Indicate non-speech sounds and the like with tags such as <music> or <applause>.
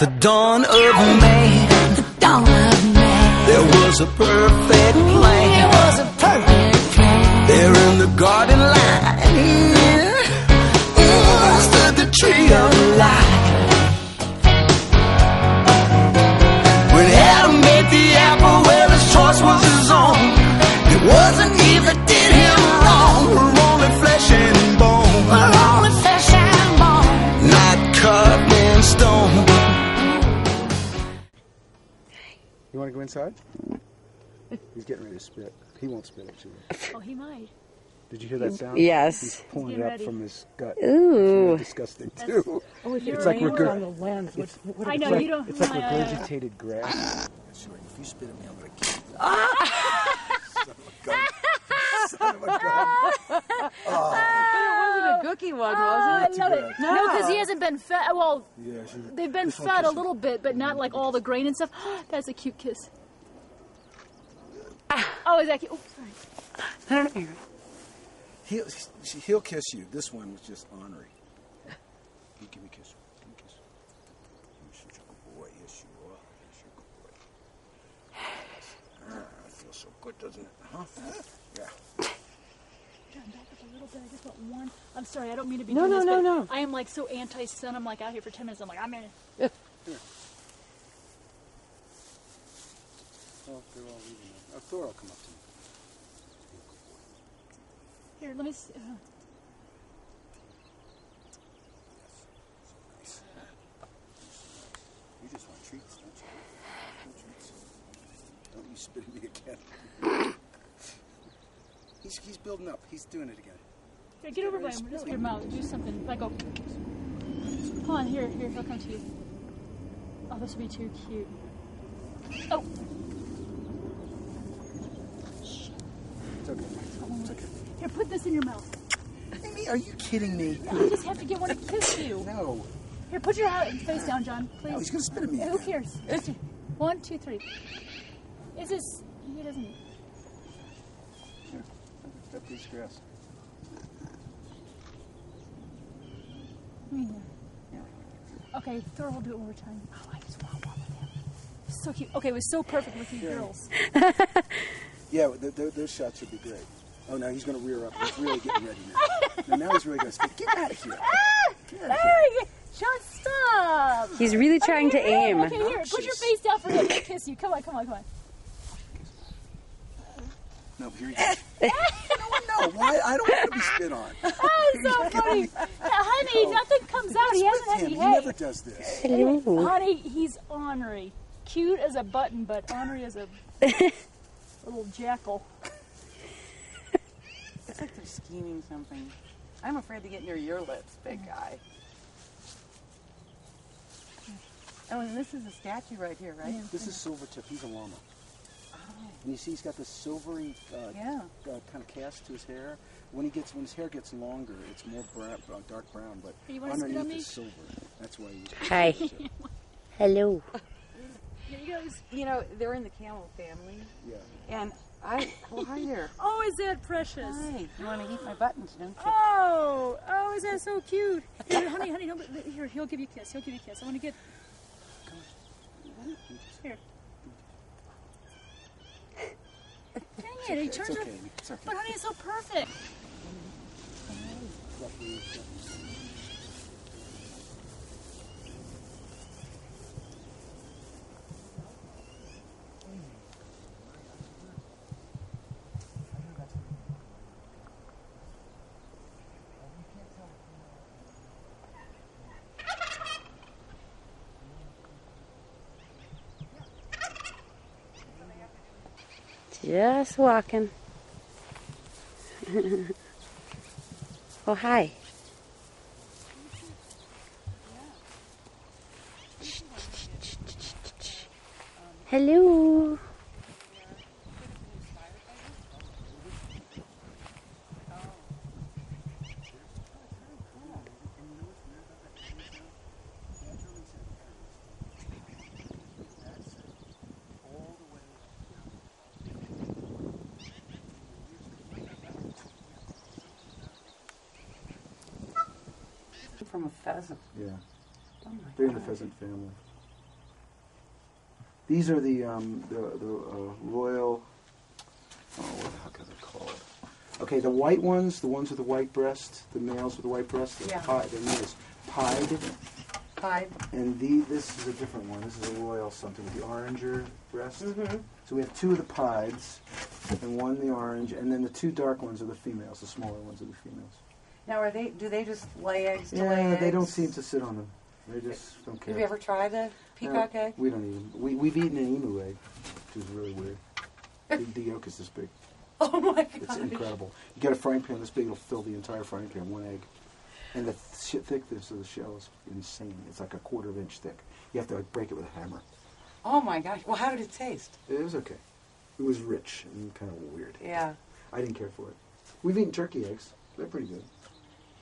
The dawn of man, The dawn of man. there was a perfect plan. was a perfect plan. There in the garden line, inside? He's getting ready to spit. He won't spit at you. Oh, he might. Did you hear that sound? Yes. He's pulling He's it up ready. from his gut. Ooh. It's disgusting too. Oh, if It's like regurg- on the lens. What, what I it's know like, you don't. It's like I- I- I- regurgitated grass. <laughs> That's right. If you spit at me, I'm gonna kill you. Ah! Son of a gun. Son of a gun. <laughs> Ah! Ah! It wasn't a gookie one, ah, was it? I love it. No, because he hasn't been fed. Well, Yeah, she, they've been this one fed a kisses- little bit, but not like all the grain and stuff. <gasps> That's a cute kiss. Oh, is that cute? Oh, sorry. I don't know. He'll, he'll kiss you. This one was just ornery. You give me a kiss. Give me a kiss. You're such a good boy. Yes, you are. Yes, you're a good boy. Ah, it feels so good, doesn't it? Huh? Yeah. John, back up a little bit. I just want one. I'm sorry. I don't mean to be No, doing no, this, no, but no. I am like so anti-sun. I'm like out here for 10 minutes. I'm like, I'm in. Oh, they're all leaving Oh, Thor will come up to me. Here, let me see. Uh, You just want treats, don't you? Want treats. Don't you spit at me again. <laughs> he's, he's building up. He's doing it again. here, get over by him. Just your mouth. Do something. Like, go. Come on, here, here. He'll come to you. Oh, this would be too cute. Oh, It's okay. It's okay. Here, put this in your mouth. Aimee, are you kidding me? I just have to get one to kiss you. No. Here, put your face down, John, please. No, he's going to spit at me. Who cares? One, two, three. Is this? He doesn't. Here, step these grass. Yeah. Okay, Thor will do it one more time. Oh, I just want one with him. So cute. Okay, it was so perfect with you Yeah. girls. <laughs> Yeah, th- th- those shots would be great. Oh, now he's going to rear up. He's really getting ready now. now, now he's really going to spit. Get out of here. Ah! Get out of here. Hey, John, stop! He's really trying to Okay, here, aim. Okay, here, put your face down for him to kiss you. Come on, come on, come on. No, here he goes. <laughs> no, no, why? I don't want to be spit on. <laughs> Oh, so funny. Yeah, honey, nothing comes out. He hasn't had him, any he hay. never does this. Hello. Honey, he's ornery. Cute as a button, but ornery as a <laughs> little jackal. It's like they're scheming something. I'm afraid to get near your lips, big guy. Oh, and this is a statue right here, right? This is Silvertip. He's a llama. And you see, he's got this silvery uh, Yeah. uh, kind of cast to his hair. When he gets, when his hair gets longer, it's more brown, uh, dark brown, but You wanna spit on underneath is silver. That's why he's <laughs> Hi. <laughs> Hello. Here he goes. You know, they're in the camel family, Yeah. and I. Hi there. <laughs> Oh, is that precious? Hi. You want to eat my buttons, don't you? Oh, oh, is that so cute? Here, honey, honey, don't, here, he'll give you a kiss. He'll give you a kiss. I want to get. Here. Dang it, he It's turns okay. up. It's okay. But honey, it's so perfect. Just walking. <laughs> oh, hi. Hello. From a pheasant. Yeah. Oh They're in the pheasant family. These are the um, the, the uh, royal. Oh, what the heck are they called? Okay, the white ones, the ones with the white breast, the males with the white breast, they're Yeah. pied. Their name is pied. Pied. And the this is a different one. This is a royal something with the oranger breast. Mm-hmm. So we have two of the pieds, and one the orange, and then the two dark ones are the females. The smaller ones are the females. Now, are they? Do they just lay eggs to lay Yeah, eggs? they don't seem to sit on them. They just don't care. Have you ever tried the peacock No, egg? We don't even. We, we've eaten an emu egg, which is really weird. The, the yolk is this big. <laughs> Oh my god! It's incredible. You get a frying pan this big, it'll fill the entire frying pan, one egg. And the th- thickness of the shell is insane. It's like a quarter of an inch thick. You have to like, break it with a hammer. Oh my gosh! Well, how did it taste? It was okay. It was rich and kind of weird. Yeah, I didn't care for it. We've eaten turkey eggs. They're pretty good.